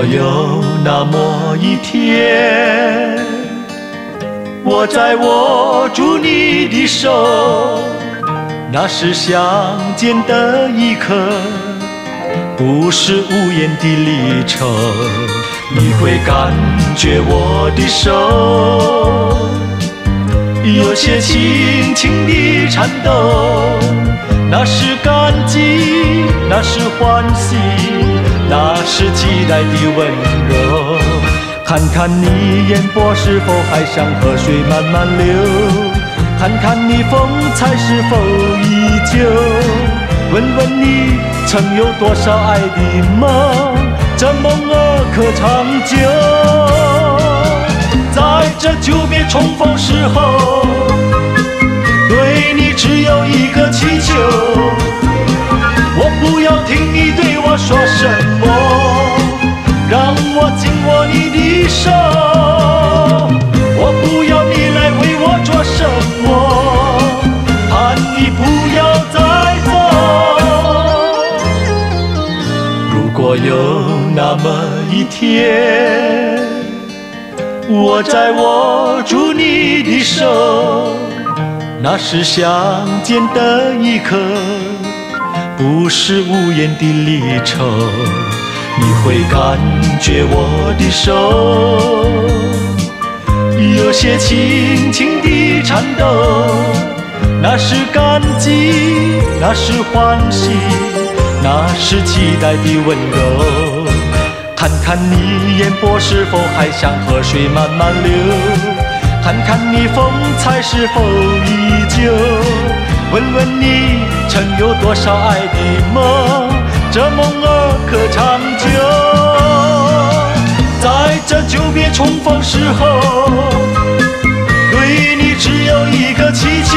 果有那么一天，我在握住你的手，那是相见的一刻，不是无言的离愁。你会感觉我的手有些轻轻的颤抖，那是感激，那是欢喜。那是期待的温柔，看看你眼波是否还像河水慢慢流，看看你风采是否依旧，问问你曾有多少爱的梦，这梦儿可长久？在这久别重逢时候，如果有那么一天，我在握住你的手，那是相见的一刻，不是无言的离愁。会感觉我的手有些轻轻的颤抖，那是感激，那是欢喜。那是期待的温柔，看看你眼波是否还像河水慢慢流，看看你风采是否依旧，问问你曾有多少爱的梦，这梦儿可长久？在这久别重逢时候，对你只有一个祈求，